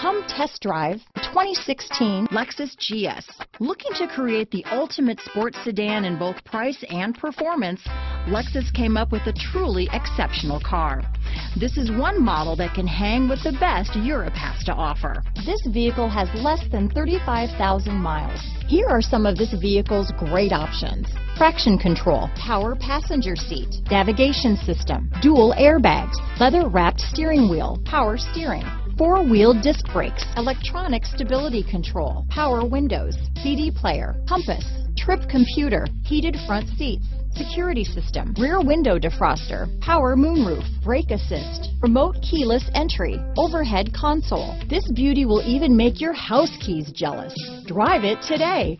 Come test drive 2016 Lexus GS. Looking to create the ultimate sports sedan in both price and performance, Lexus came up with a truly exceptional car. This is one model that can hang with the best Europe has to offer. This vehicle has less than 35,000 miles. Here are some of this vehicle's great options. Traction control, power passenger seat, navigation system, dual airbags, leather wrapped steering wheel, power steering, four-wheel disc brakes, electronic stability control, power windows, CD player, compass, trip computer, heated front seats, security system, rear window defroster, power moonroof, brake assist, remote keyless entry, overhead console. This beauty will even make your house keys jealous. Drive it today.